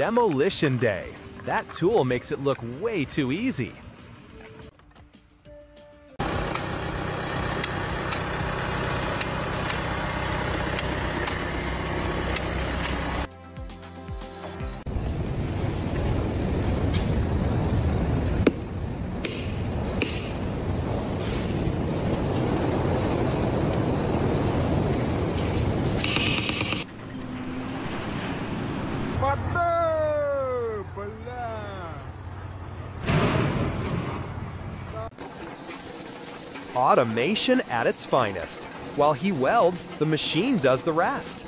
Demolition Day. That tool makes it look way too easy. Automation at its finest. While he welds, the machine does the rest.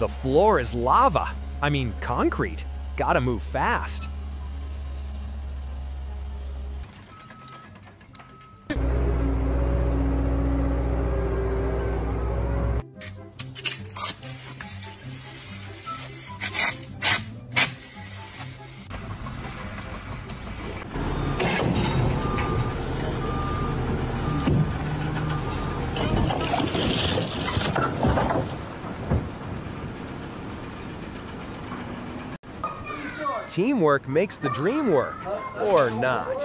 The floor is lava. I mean, concrete. Gotta move fast. Teamwork makes the dream work. Or not.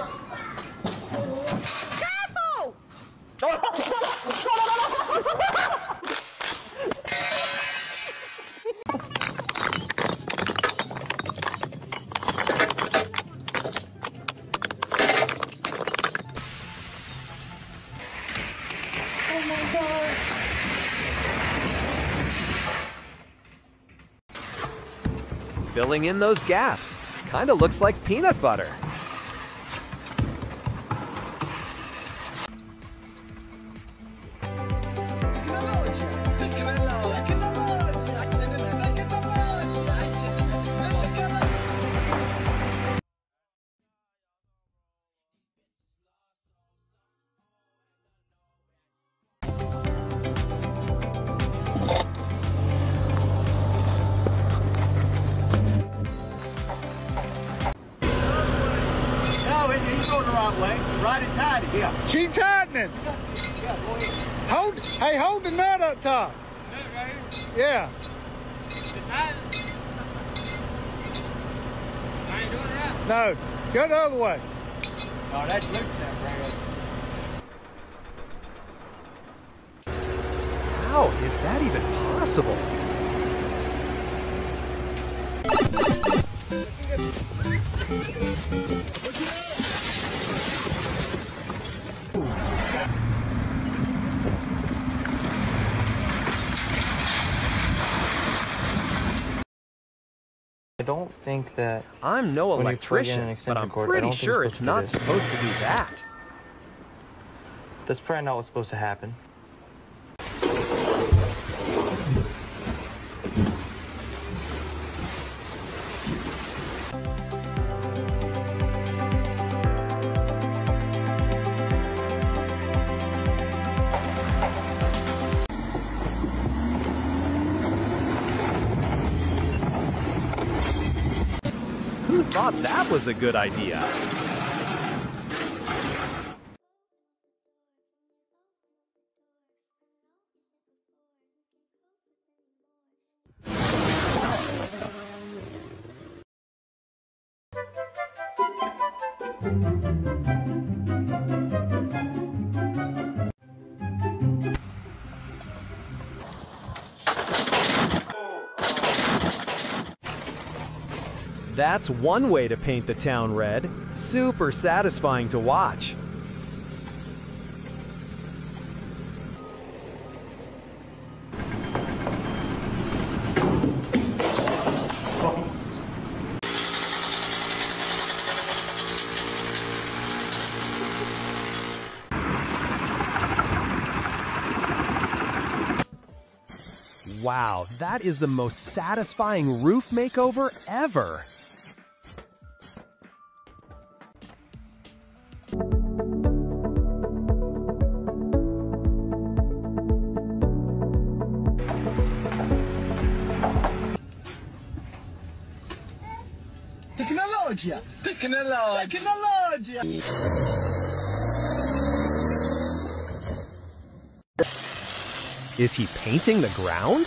Filling in those gaps. Kinda looks like peanut butter. Way. Right and tight it, yeah. She tightening. Yeah, go ahead. Hold, hey, hold the nut up top. Yeah. No, go the other way. No, that's loose now, How is that even possible? I don't think that I'm no When you plug in an electrician, but I'm cord, pretty sure it's not supposed supposed to do that. that's probably not what's supposed to happen. Thought that was a good idea? That's one way to paint the town red. Super satisfying to watch. Wow, that is the most satisfying roof makeover ever. Tecnologia! Tecnologia! Tecnologia! Is he painting the ground?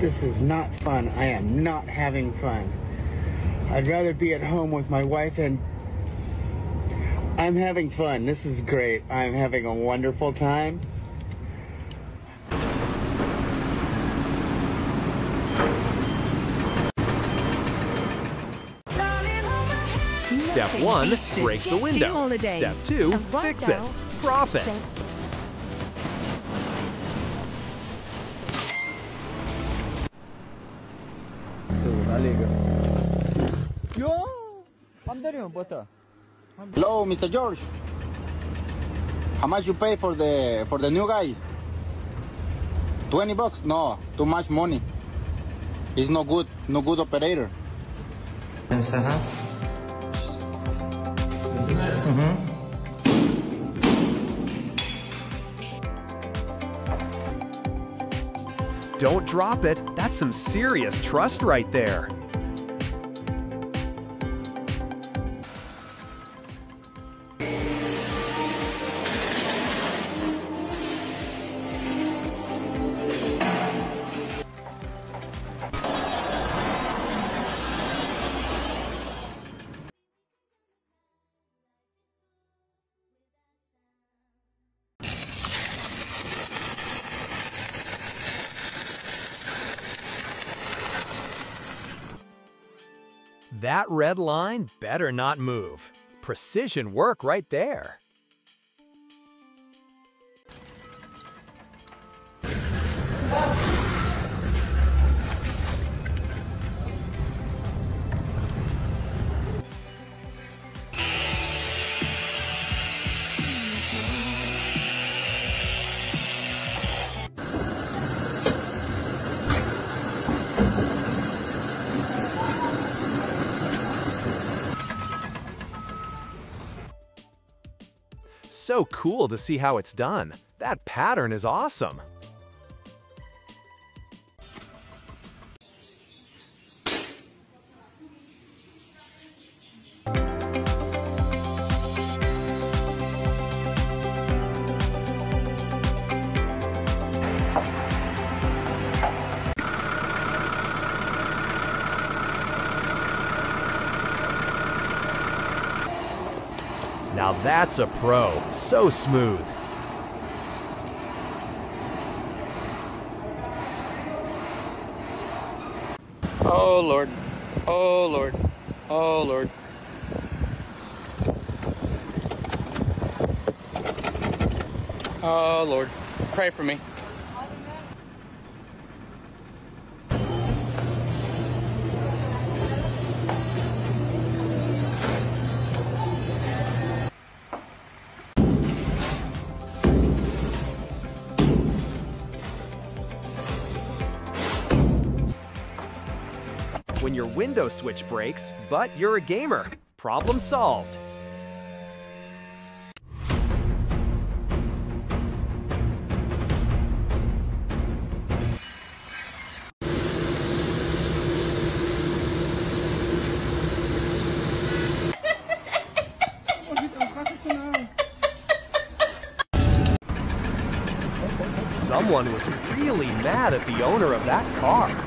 This is not fun. I am not having fun. I'd rather be at home with my wife and I'm having fun. This is great. I'm having a wonderful time. Step one, break the window. Step two, fix it. Profit. Yo! Pandarium, bota. Hello, Mr. George. How much you pay for the for the new guy? Twenty bucks? No, too much money. He's no good, no good operator. Yes, uh-huh. Don't drop it. That's some serious trust right there. That red line better not move. Precision work right there. So cool to see how it's done. That pattern is awesome. Now that's a pro. So smooth. Oh Lord. Oh Lord. Oh Lord. Oh Lord. Pray for me. When your window switch breaks, but you're a gamer. Problem solved. Someone was really mad at the owner of that car.